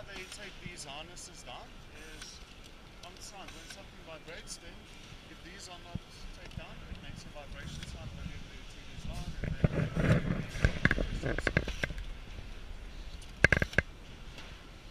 how they take these harnesses down is on the side. When something vibrates them, if these are not